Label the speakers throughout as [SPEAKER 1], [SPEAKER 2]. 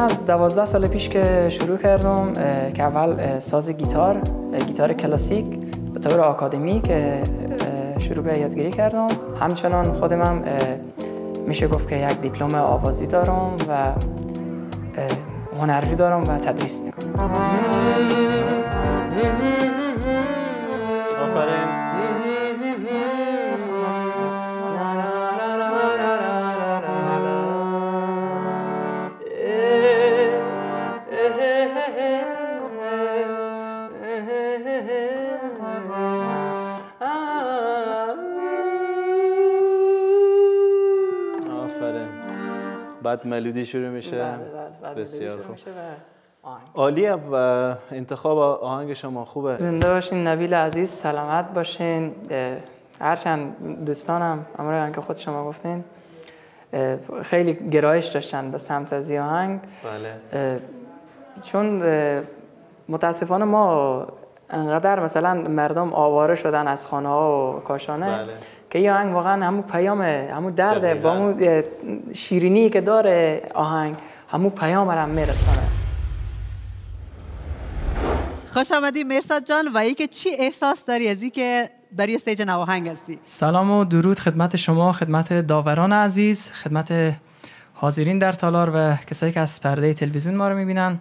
[SPEAKER 1] از دوازده سال پیش که شروع کردم که اول ساز گیتار گیتار کلاسیک به طور آکادمی که شروع به یادگیری کردم. همچنان خودم میشه گفت که یک دیپلم آوازی دارم و هنرجو دارم و تدریس می‌کنم.
[SPEAKER 2] بعد ملودی شروع میشه.
[SPEAKER 1] بله، بله، بله،
[SPEAKER 2] بسیار خوب. عالی و انتخاب آهنگ شما خوبه.
[SPEAKER 1] زنده باشین نبیل عزیز سلامت باشین. هرچند دوستانم امروز که خود شما گفتین خیلی گرایش داشتن به سمت از آهنگ.
[SPEAKER 2] بله.
[SPEAKER 1] چون متاسفانه ما انقدر مثلا مردم آواره شدن از خانه ها و کاشانه
[SPEAKER 2] بله.
[SPEAKER 1] که این آهنگ واقعا همون پیام همون درد با همون شیرینی که داره آهنگ همون پیام رو هم میرسانه
[SPEAKER 3] خوش آمدی مرساد جان و ای که چی احساس داری از که برای استیج نواهنگ هستی؟
[SPEAKER 1] سلام و درود خدمت شما خدمت داوران عزیز خدمت حاضرین در تالار و کسایی که از پرده تلویزیون ما رو می‌بینن.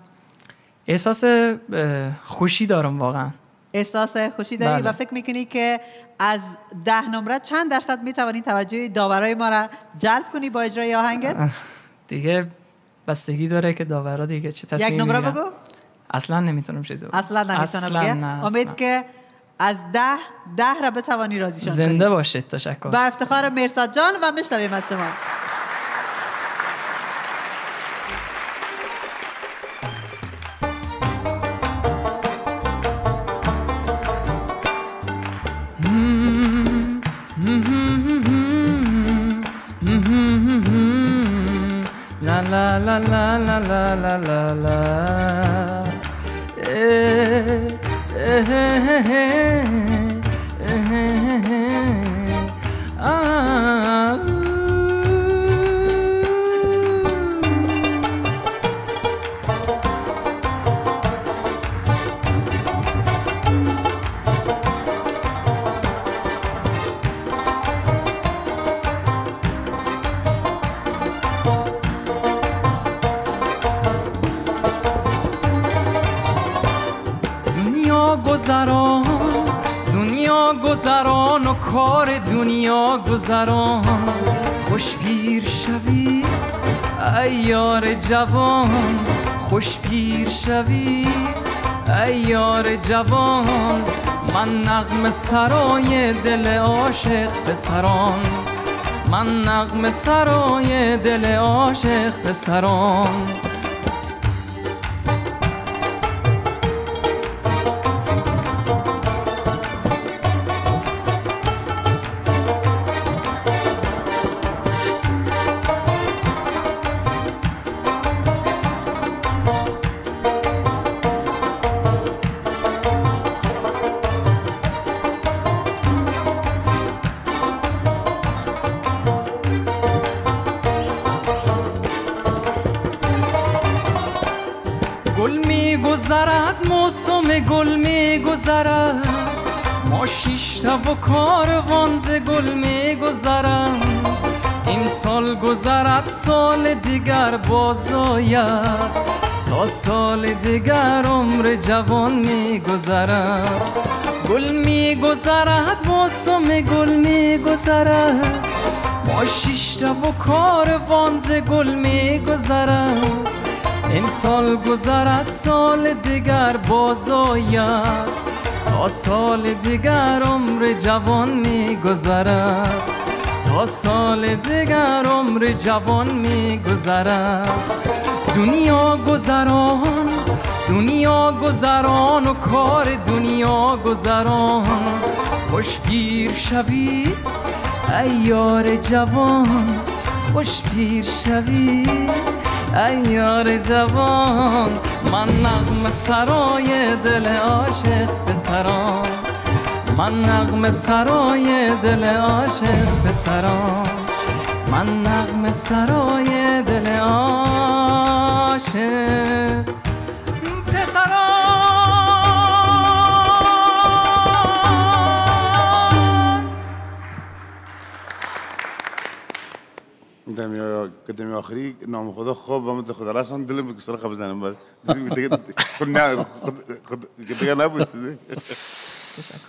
[SPEAKER 1] احساس خوشی دارم واقعا.
[SPEAKER 3] احساس خوشی داری
[SPEAKER 1] بله.
[SPEAKER 3] و فکر می‌کنی که از ده نمره چند درصد می‌توانی توجه داورای ما را جلب کنی با اجرای آهنگت؟
[SPEAKER 1] دیگه بستگی داره که داورا دیگه چه تصمیمی
[SPEAKER 3] یک نمره. بگو.
[SPEAKER 1] اصلا نمی‌تونم چیزی بگم.
[SPEAKER 3] اصلا نمی‌تونم امید. که از ده ده را بتوانی راضیشان کنی.
[SPEAKER 1] زنده باشید تشکر.
[SPEAKER 3] با افتخار مرساد جان و میشنویم از شما
[SPEAKER 1] la la la la la la la la Eh, eh, eh, eh, eh, گذران دنیا گذران و کار دنیا گذران. خوش پیر شوی ایار جوان خوش پیر شوی ایار جوان. من نغم سرای دل عاشق به من نغم سرای دل عاشق به گل می گذرد موسم گل می گذرد ما شیشتا و کاروان ز گل می گذرم این سال گذرد سال دیگر باز آید تا سال دیگر عمر جوان می گذرد گل می گذرد موسم گل می گذرد ما شیشتا و کاروان ز گل می گذرم این سال گذرد سال دیگر باز آید تا سال دیگر عمر جوان می گذرد تا سال دیگر عمر جوان می گذرد دنیا گذران دنیا گذران و کار دنیا گذران. خوش پیر شوی ایار جوان خوش پیر شوی. ایار جوان من نغم سرای دل عاشق سران من نغم سرای دل عاشق سران من نغم سرای دل عاشق
[SPEAKER 4] دمی آخری؟ نام خدا خواب و مت خدا راستان دلم به سر بزنم بس دیگه خود نه خود دیگه نبود چیزی.